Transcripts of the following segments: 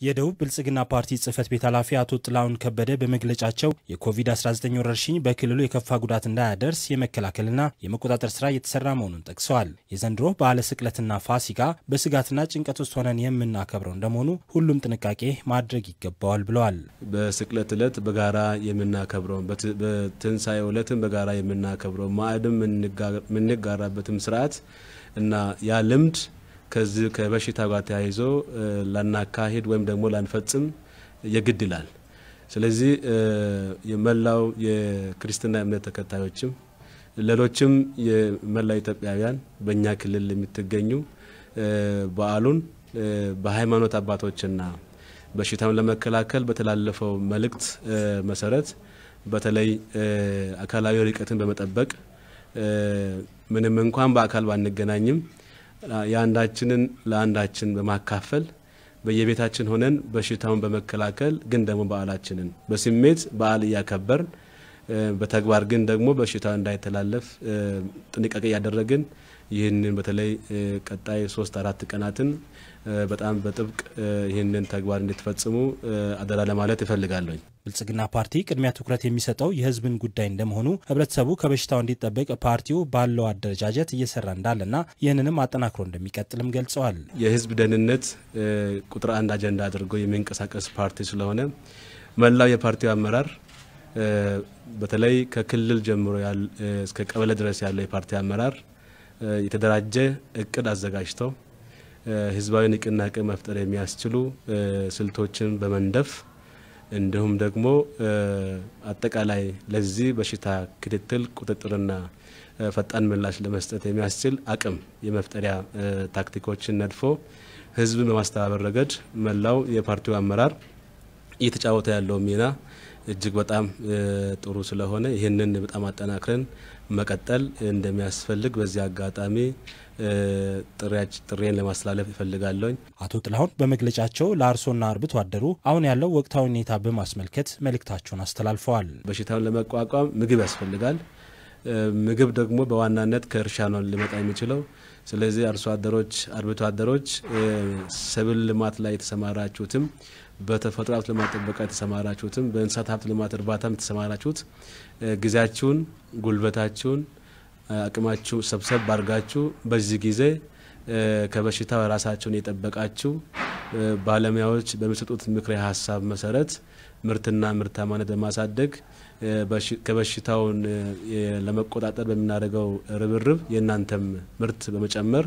የደቡብ ብልጽግና ፓርቲ ጽህፈት ቤት ኃላፊ አቶ ጥላሁን ከበደ በመግለጫቸው የኮቪድ-19 ወረርሽኝ በክልሉ የከፋ ጉዳት እንዳያደርስ የመከላከልና የመቆጣጠር ስራ እየተሰራ መሆኑን ጠቅሰዋል። የዘንድሮ በዓለ ስቅለትና ፋሲካ በስጋትና ጭንቀት ውስጥ ሆነን የምናከብረው እንደመሆኑ ሁሉም ጥንቃቄ ማድረግ ይገባዋል ብለዋል። በስቅለት ዕለት በጋራ የምናከብረው በትንሣኤ ዕለትም በጋራ የምናከብረው ማዕድም የምንጋራበትም ስርዓት እና ያ ልምድ ከዚህ ከበሽታ ጋር ተያይዞ ላናካሂድ ወይም ደግሞ ላንፈጽም የግድ ይላል። ስለዚህ የመላው የክርስትና እምነት ተከታዮችም ሌሎችም የመላው ኢትዮጵያውያን በእኛ ክልል የምትገኙ በዓሉን በሃይማኖት አባቶችና በሽታውን ለመከላከል በተላለፈው መልእክት መሰረት በተለይ አካላዊ ርቀትን በመጠበቅ ምንም እንኳን በአካል ባንገናኝም የአንዳችንን ለአንዳችን በማካፈል በየቤታችን ሆነን በሽታውን በመከላከል ግን ደግሞ በዓላችንን በስሜት በዓል እያከበርን በተግባር ግን ደግሞ በሽታው እንዳይተላለፍ ጥንቃቄ እያደረግን ይህንን በተለይ ቀጣይ ሶስት አራት ቀናትን በጣም በጥብቅ ይህንን ተግባር እንድትፈጽሙ አደራ ለማለት እፈልጋለኝ። ብልጽግና ፓርቲ ቅድሚያ ትኩረት የሚሰጠው የሕዝብን ጉዳይ እንደመሆኑ ሕብረተሰቡ ከበሽታው እንዲጠበቅ ፓርቲው ባለው አደረጃጀት እየሰራ እንዳለና ይህንንም አጠናክሮ እንደሚቀጥልም ገልጸዋል። የሕዝብ ደህንነት ቁጥር አንድ አጀንዳ አድርጎ የሚንቀሳቀስ ፓርቲ ስለሆነ መላው የፓርቲው አመራር በተለይ ከክልል ጀምሮ እስከ ቀበሌ ድረስ ያለው የፓርቲ አመራር የተደራጀ እቅድ አዘጋጅተው ህዝባዊ ንቅናቄ መፍጠር የሚያስችሉ ስልቶችን በመንደፍ እንዲሁም ደግሞ አጠቃላይ ለዚህ በሽታ ክትትል ቁጥጥርና ፈጣን ምላሽ ለመስጠት የሚያስችል አቅም የመፍጠሪያ ታክቲኮችን ነድፎ ህዝብን በማስተባበር ረገድ መላው የፓርቲው አመራር እየተጫወተ ያለው ሚና እጅግ በጣም ጥሩ ስለሆነ ይህንን በጣም አጠናክረን መቀጠል እንደሚያስፈልግ በዚህ አጋጣሚ ጥሬን ለማስተላለፍ ይፈልጋለኝ። አቶ ጥላሁን በመግለጫቸው ለአርሶና አርብቶ አደሩ አሁን ያለው ወቅታዊ ሁኔታ በማስመልከት መልእክታቸውን አስተላልፈዋል። በሽታውን ለመቋቋም ምግብ ያስፈልጋል። ምግብ ደግሞ በዋናነት ከእርሻ ነው ሊመጣ የሚችለው። ስለዚህ አርሶ አደሮች፣ አርብቶ አደሮች ሰብል ልማት ላይ የተሰማራችሁትም በተፈጥሮ ሀብት ልማት ጥበቃ የተሰማራችሁትም በእንስሳት ሀብት ልማት እርባታም የተሰማራችሁት ጊዜያችሁን፣ ጉልበታችሁን፣ አቅማችሁ ሰብሰብ አድርጋችሁ በዚህ ጊዜ ከበሽታው ራሳችሁን የጠበቃችሁ ባለሙያዎች በሚሰጡት ምክረ ሀሳብ መሰረት ምርትና ምርታማነት በማሳደግ ከበሽታውን ለመቆጣጠር በምናደርገው ርብርብ የእናንተም ምርት በመጨመር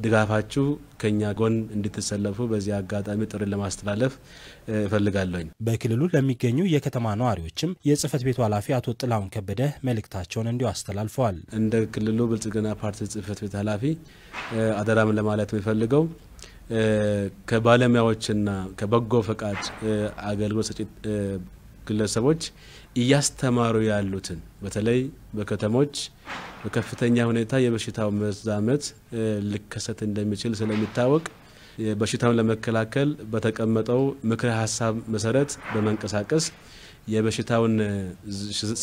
ድጋፋችሁ ከኛ ጎን እንድትሰለፉ በዚህ አጋጣሚ ጥሪ ለማስተላለፍ እፈልጋለሁኝ። በክልሉ ለሚገኙ የከተማ ነዋሪዎችም የጽህፈት ቤቱ ኃላፊ አቶ ጥላሁን ከበደ መልእክታቸውን እንዲሁ አስተላልፈዋል። እንደ ክልሉ ብልጽግና ፓርቲ ጽህፈት ቤት ኃላፊ አደራም ለማለት የሚፈልገው ከባለሙያዎችና ከበጎ ፈቃድ አገልግሎት ሰጪ ግለሰቦች እያስተማሩ ያሉትን በተለይ በከተሞች በከፍተኛ ሁኔታ የበሽታው መዛመት ሊከሰት እንደሚችል ስለሚታወቅ በሽታውን ለመከላከል በተቀመጠው ምክረ ሀሳብ መሰረት በመንቀሳቀስ የበሽታውን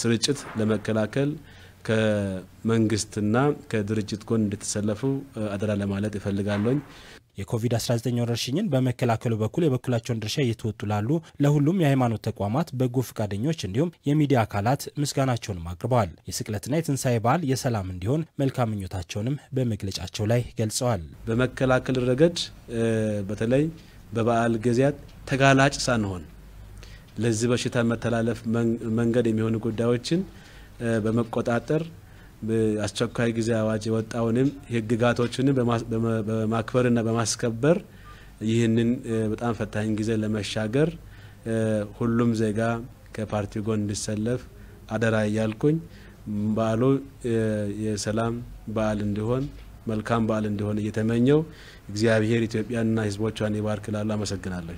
ስርጭት ለመከላከል ከመንግስትና ከድርጅት ጎን እንድትሰለፉ አደራ ለማለት እፈልጋለኝ። የኮቪድ-19 ወረርሽኝን በመከላከሉ በኩል የበኩላቸውን ድርሻ እየተወጡ ላሉ ለሁሉም የሃይማኖት ተቋማት፣ በጎ ፈቃደኞች እንዲሁም የሚዲያ አካላት ምስጋናቸውንም አቅርበዋል። የስቅለትና የትንሣኤ በዓል የሰላም እንዲሆን መልካም ምኞታቸውንም በመግለጫቸው ላይ ገልጸዋል። በመከላከል ረገድ በተለይ በበዓል ጊዜያት ተጋላጭ ሳንሆን ለዚህ በሽታ መተላለፍ መንገድ የሚሆኑ ጉዳዮችን በመቆጣጠር አስቸኳይ ጊዜ አዋጅ የወጣውንም ህግጋቶችንም በማክበርና በማስከበር ይህንን በጣም ፈታኝ ጊዜ ለመሻገር ሁሉም ዜጋ ከፓርቲው ጎን እንዲሰለፍ አደራ እያልኩኝ በዓሉ የሰላም በዓል እንዲሆን መልካም በዓል እንዲሆን እየተመኘው እግዚአብሔር ኢትዮጵያንና ህዝቦቿን ይባርክ እላለሁ። አመሰግናለሁ።